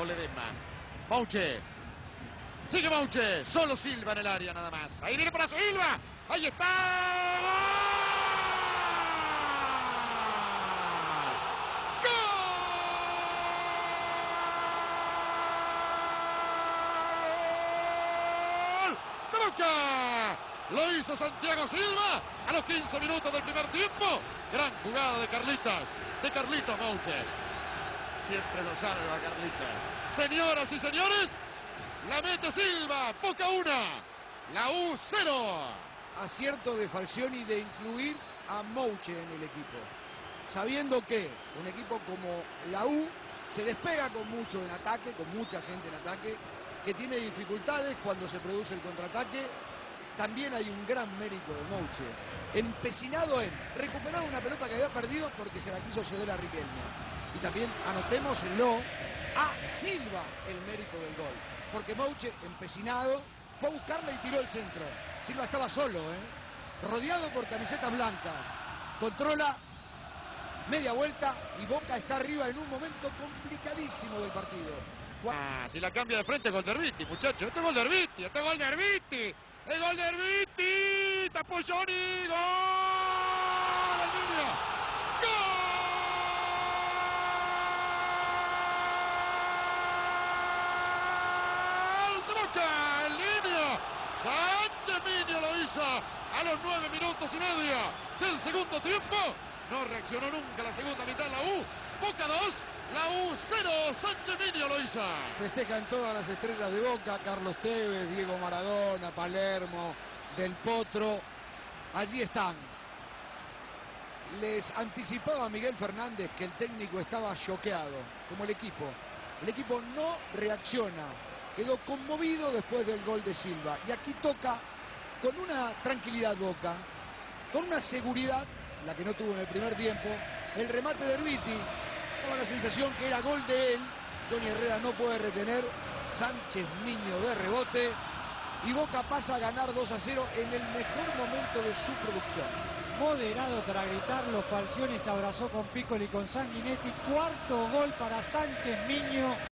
con Ledesma. Mauche. Sigue Mauche. Solo Silva en el área nada más. Ahí viene para Silva. Ahí está. ¡Gol! ¡De Boca! Lo hizo Santiago Silva a los 15 minutos del primer tiempo. Gran jugada de Carlitas. De Carlitos Mauche. Siempre lo salva Carlitas. Señoras y señores, la mete Silva. Boca 1. La U 0. Acierto de Falcioni de incluir a Mouche en el equipo. Sabiendo que un equipo como la U se despega con mucho en ataque, con mucha gente en ataque, que tiene dificultades cuando se produce el contraataque. También hay un gran mérito de Mouche, empecinado en recuperar una pelota que había perdido porque se la quiso ceder a Riquelme. Y también anotémoslo a Silva el mérito del gol, porque Mouche, empecinado, fue a buscarla y tiró el centro. Silva estaba solo, ¿eh? rodeado por camisetas blancas. Controla media vuelta y Boca está arriba en un momento complicadísimo del partido. Ah, si la cambia de frente, gol de Herbiti, muchachos. Este es gol de Herbiti, este es gol de Herbiti. ¡El gol de Herbiti! ¡Tapó Johnny! ¡Gol! ¡El niño! ¡El niño! Sánchez Miño lo hizo a los nueve minutos y medio del segundo tiempo. No reaccionó nunca la segunda mitad la U. Boca 2, la U 0. Sánchez Miño lo hizo. Festejan todas las estrellas de Boca, Carlos Tevez, Diego Maradona, Palermo, Del Potro. Allí están. Les anticipaba Miguel Fernández que el técnico estaba choqueado, como el equipo. El equipo no reacciona. Quedó conmovido después del gol de Silva. Y aquí toca con una tranquilidad Boca, con una seguridad, la que no tuvo en el primer tiempo, el remate de Herbiti. Daba la sensación que era gol de él. Johnny Herrera no puede retener. Sánchez Miño de rebote. Y Boca pasa a ganar 2 a 0 en el mejor momento de su producción. Moderado para gritarlo, Falcioni se abrazó con Piccoli y con Sanguinetti. Cuarto gol para Sánchez Miño.